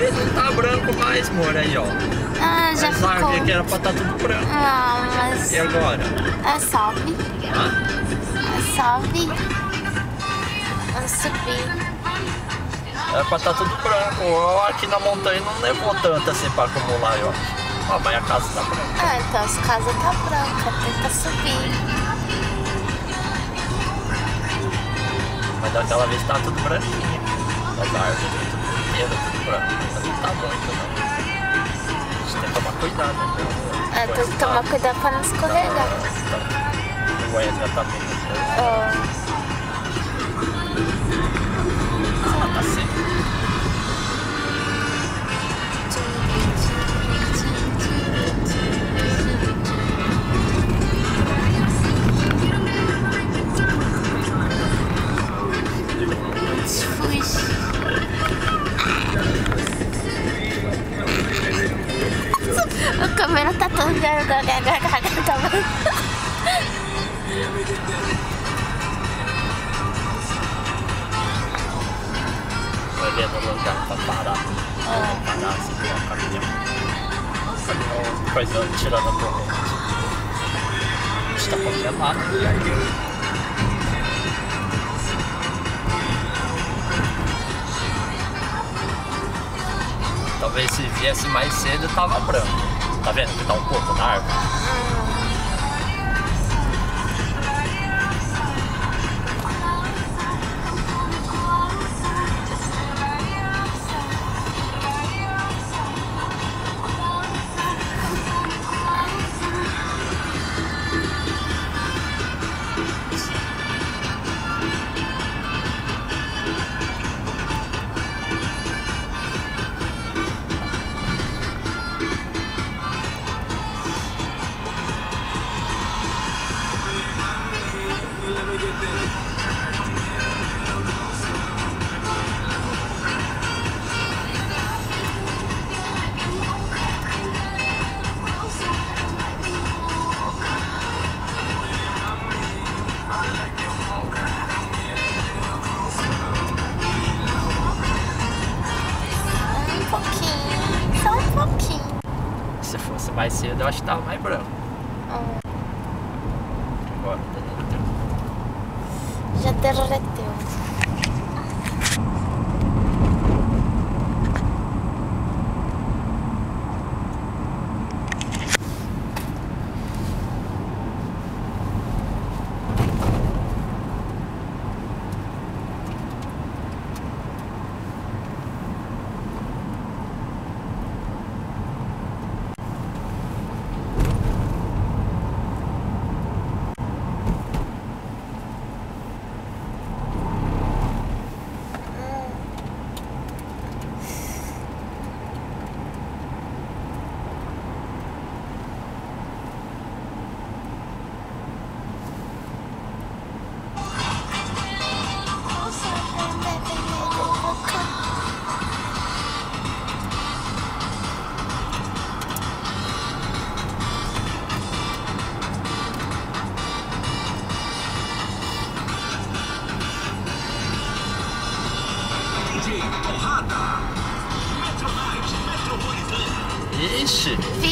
Ele tá branco mais, amor, aí, ó. Ah, já Essa árvore ficou. aqui era pra estar tudo branco. Ah, mas. E agora? É salve. Hã? É salve. Vamos subir. Era pra estar tudo branco. Ó, Aqui na montanha não levou tanto assim pra acumular, ó. Ó, mas a casa tá branca. Ah, então as casas tá branca, tenta subir. Mas daquela vez tá tudo branquinho. As árvores tudo inteiro, tudo branco. Mas não tá muito, não. A gente tem que tomar cuidado, né? É, tem que tomar cuidado pra não escorregar. O Wesley tá bem. Ó, Ah, tá seco. A câmera tá toda Vai vendo o lugar pra parar. Vamos parar assim com o caminhão. Caminhão coisando, tirando a corrente. A gente tá congelado. Talvez se viesse mais cedo tava branco. Tá vendo que tá um pouco na árvore? Mais cedo eu acho que tava mais branco. Ó, Agora, já derreteu.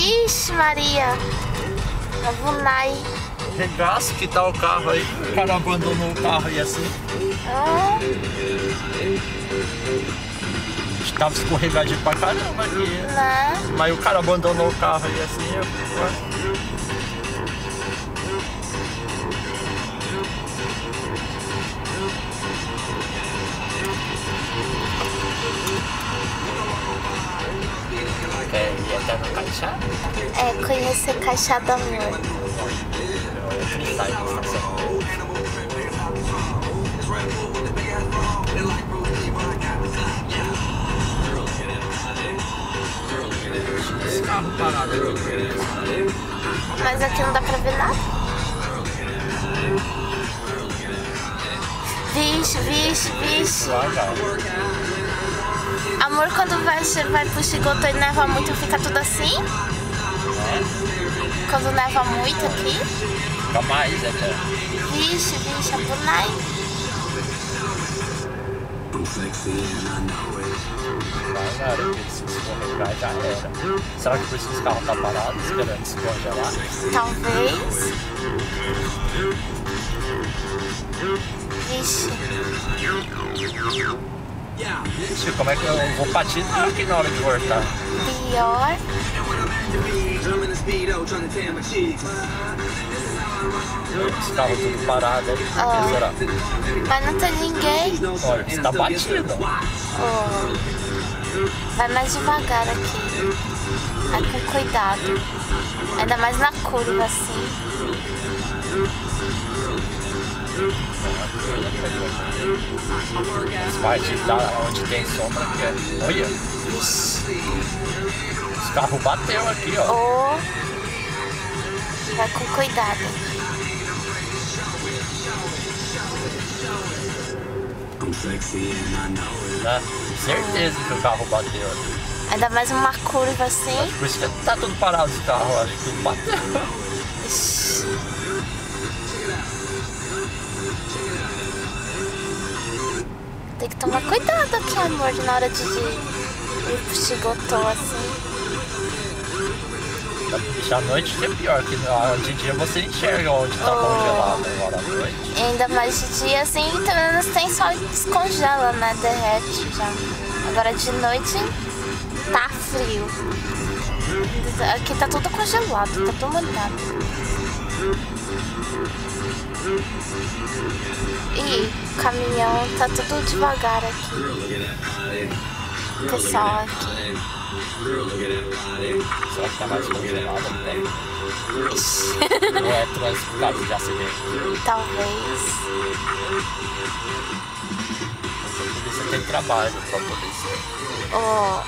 Ixi, Maria. A Vunai. regaço que tá o carro aí. O cara abandonou o carro aí assim. Ah, Tava escorregadinho pra caramba aqui. né? Mas o cara abandonou o carro aí assim. Eu... Quer ir até no caixá? É, conhecer Caixa do Amor. Mas aqui não dá pra ver nada. Vixe, vixe, vixe. Amor, quando vai, vai pro Chigoto e neva muito, fica tudo assim? Quando neva muito aqui? Fica mais até. Vixe, vixe, a Bunai. I'm sexy and I know it. Mas na hora que ele se escorregar já era. Será que por isso que os carros estão parados esperando se congelar? Talvez. Vixe. Ixi, como é que eu vou patinar aqui na hora de voltar? Pior. Os carros tudo parados aí. O que será? Mas não tem ninguém. Olha, está batido. Oh. Vai mais devagar aqui. Vai com cuidado. Ainda mais na curva assim. As partes da onde tem sombra que é. Olha, os carros bateu aqui, ó. Oh. Vai com cuidado. Né? Certeza que o carro bateu aqui. Ainda mais uma curva assim. Por isso que tá tudo parado os carros, acho que tudo bateu. Tomar cuidado aqui, amor, na hora de ir pro chigotô assim. Deixa a noite que é pior, que de dia você enxerga onde tá Oh. congelado. Agora à noite. Ainda mais de dia assim, pelo menos tem sol e descongela, né? Derrete já. Agora de noite tá frio. Aqui tá tudo congelado, tá tudo molhado. Ih, o caminhão tá tudo devagar aqui. Pessoal aqui. Será que tá mais congelado? Não Ou é transportado de acidente? Talvez. Você tem trabalho pra poder ser. Oh.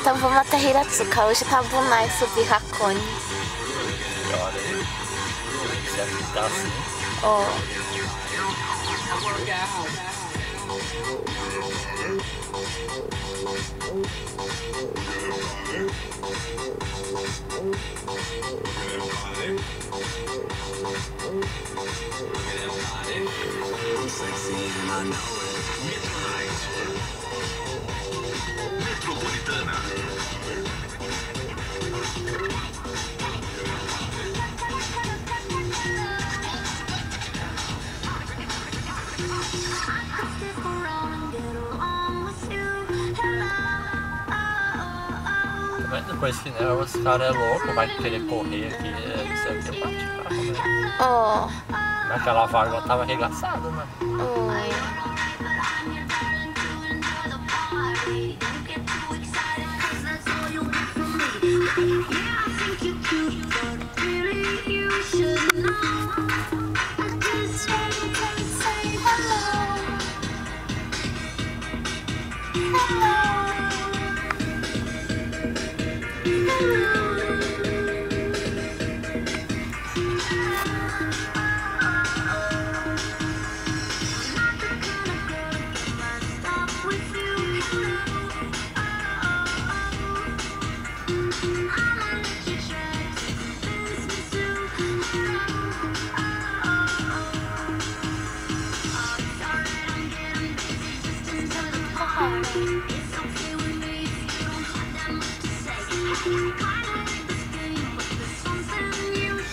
Então vamos até Hiratsuka. Hoje tá Bunai subir Hakone. Aí. Se é que tá assim. Oh. Depois que né, os caras é louco, vai querer correr aqui, é, não sei o que, bate carro, né? Oh. Naquela vaga eu tava arregaçado, né? Oh.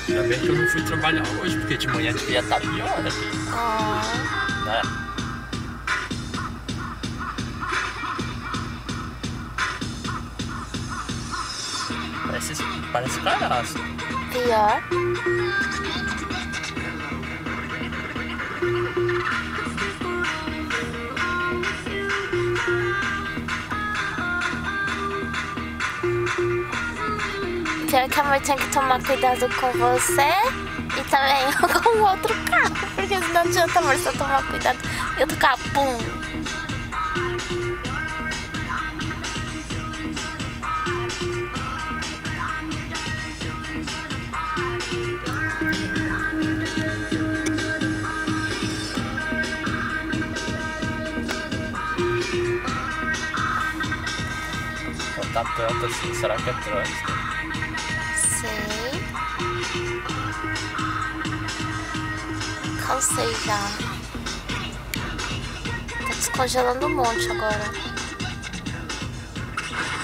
Ainda bem que eu não fui trabalhar hoje, porque de manhã devia estar pior aqui, Oh. né? Parece, parece caraço. Pior. Pior que a mãe tem que tomar cuidado com você e também com o outro carro. Porque não adianta amor só tomar cuidado e outro carro, pum. Tá tanto assim, será que é trânsito? alcei já. Tá descongelando um monte agora.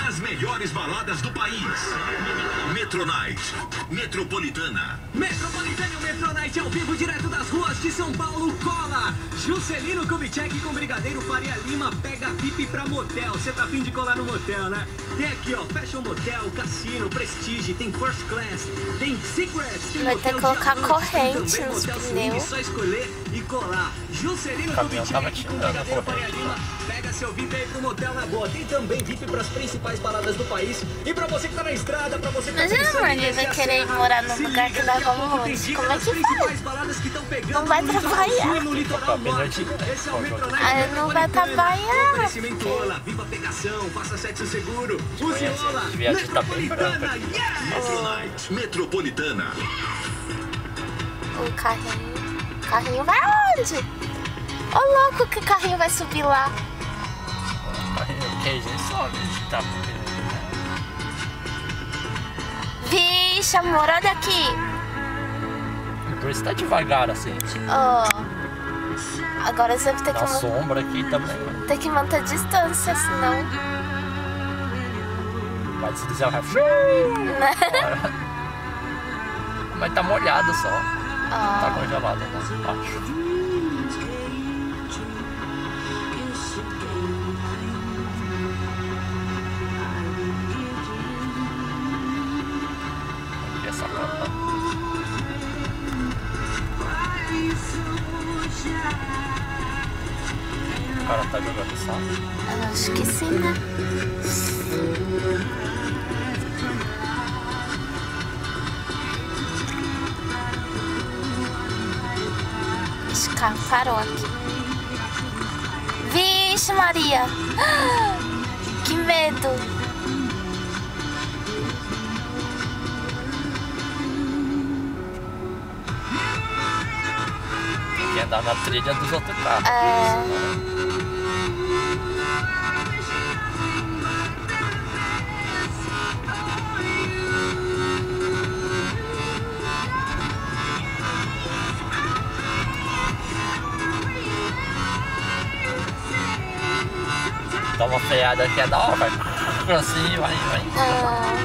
As melhores baladas do país. Metronite. Metropolitana. Metropolitana e o Metronite ao vivo direto das ruas de São Paulo, cola! Juscelino Kubitschek com Brigadeiro Faria Lima pega VIP pra motel. Você tá afim de colar no motel, né? Tem aqui, ó, Fashion Motel, Cassino, Prestige, tem First Class, tem Secrets, tem Vai ter que colocar corrente nos pneus. só escolher e colar. Juscelino Kubitschek com Brigadeiro Faria. Lima pega seu VIP aí pro motel na boa. Tem também VIP pras principais baladas do país. E pra você que tá na estrada, pra você que tá pensando mano, em ele vai querer morar num lugar que dá a valor. tem Como é que faz? que Não vai trabalhar. de- Esse é Ah, não vai Metropolitana. trabalhar. Viva pegação, faça sexo seguro. Use Ola, bem Metropolitana, yes! Metronite, Metropolitana. O carrinho. O carrinho vai onde? Ô louco, que carrinho vai subir lá? O queijo sobe. Tá. Vixe, amor, olha aqui. Por isso tá devagar assim. Ó. Agora você vai ter que, Na man- sombra aqui também. ter que manter distância, senão. Mas se quiser o? Mas tá molhado só. Tá Ó. congelado né? Acho. Jogando sal. Eu acho que sim, né? Parou aqui. Vixe, Maria! Que medo! Andar na trilha dos outros carros. É. Dá uma freada aqui é da hora, vai assim, vai, vai. Ah,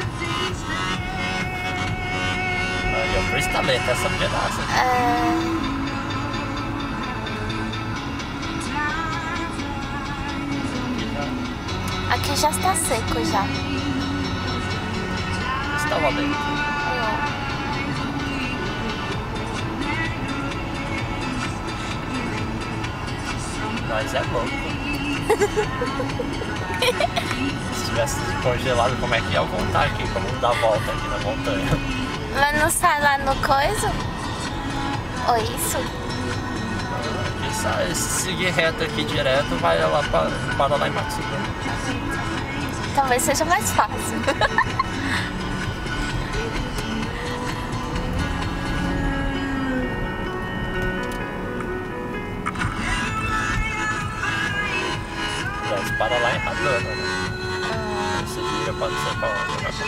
Aí eu fiz talento essa pedaça. é. Aqui já está seco já. Estava dentro. Mas é louco. Se tivesse congelado, como é que ia voltar aqui? Como dar volta aqui na montanha? Mas não sai lá no coisa? Ou isso? Se seguir reto aqui direto, vai lá para, para lá em Matsuda. Talvez seja mais fácil. Mas para lá em Radana, né? Você vira para não sei pra onde, vai pra você.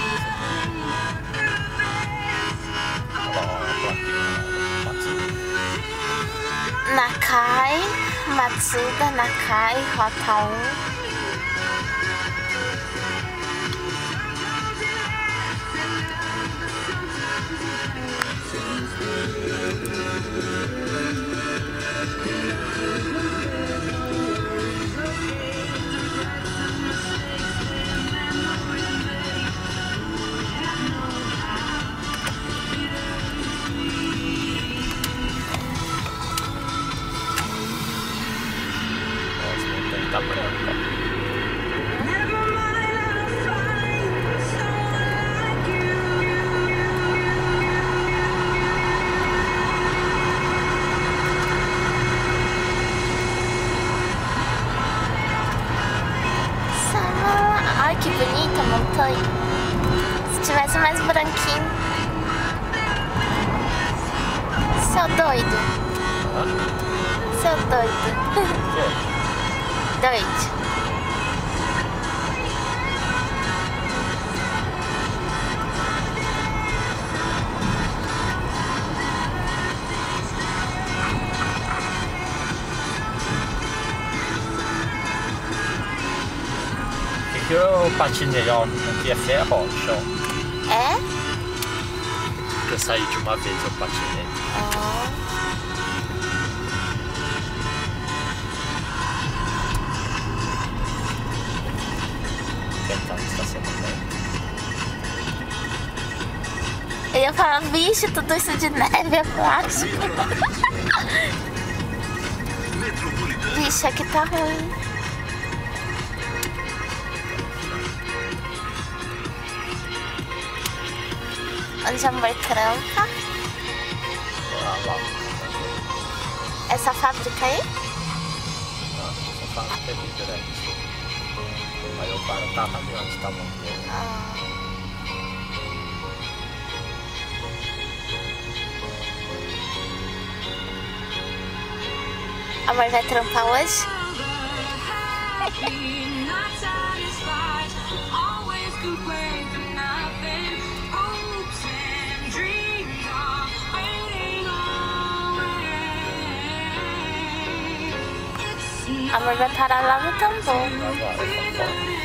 Olha lá, a plaquinha, Matsuda. Nakai, Matsuda, Nakai, Rota 1. Eu patinei, ó, aqui é ferro, ó, chão. É? Eu saí de uma vez, eu patinei. Ah. Eu ia falar, vixe, tudo isso de neve é plástico. Vixe, aqui tá ruim. Onde a amor trampa? Essa fábrica aí? Ah, fala que é direto. Aí eu paro o ali onde tá bom. Ah. Amor vai trampar hoje? Always complain for away. It's Amor vai